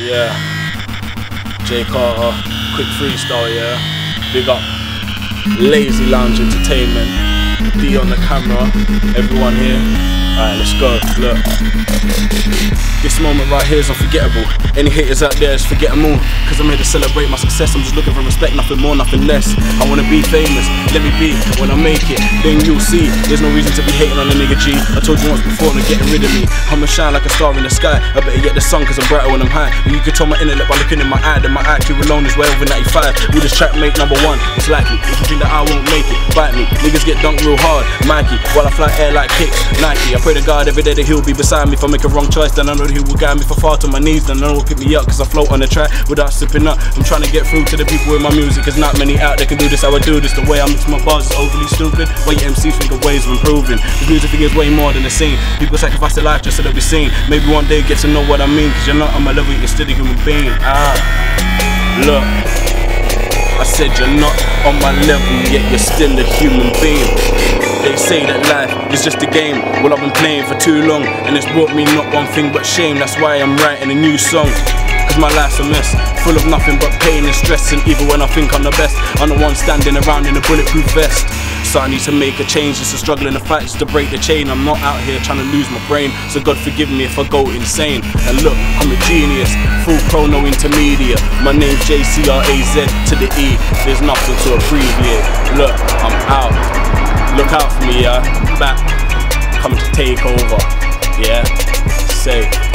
Yeah. Jay Carter, quick freestyle, yeah. Big up. Lazy Lounge Entertainment. D on the camera. Everyone here. Alright, let's go. Look. This moment right here is unforgettable. Any haters out there, just forget them all. Cause I'm here to celebrate my success. I'm just looking for respect, nothing more, nothing less. I wanna be famous, let me be. When I make it, then you'll see. There's no reason to be hating on a nigga G. I told you once before, they're getting rid of me. I'ma shine like a star in the sky. I better get the sun cause I'm brighter when I'm high. And you can tell my intellect by looking in my eye. That my IQ alone is way over 95. Will this track make number one? It's likely. If you think that I won't make it, bite me. Niggas get dunked real hard. Mikey, while I fly air like kicks. Nike. I pray to God every day that he'll be beside me. If I make a wrong choice, then I know that he will guide me. If I fall to my knees, then no one will pick me up Cause I float on the track without sipping up I'm trying to get through to the people with my music Cause not many out there can do this how I do this The way I mix my bars is overly stupid Why your MCs think of ways of improving The music thing is way more than a scene People sacrifice their life just so they'll be seen Maybe one day get to know what I mean Cause you're not on my level, you're still a human being Ah, look I said you're not on my level, yet you're still a human being. They say that life is just a game. Well, I've been playing for too long, and it's brought me not one thing but shame. That's why I'm writing a new song. Cause my life's a mess, full of nothing but pain and stress. And even when I think I'm the best, I'm the one standing around in a bulletproof vest. So I need to make a change, it's a struggle and a fight just to break the chain. I'm not out here trying to lose my brain, so God forgive me if I go insane. And look, I'm a genius, full pro, no intermediate. My name's JCRAZ to the E, there's nothing to abbreviate. Look, I'm out. Look out for me, yeah. Back, coming to take over. Yeah. Say.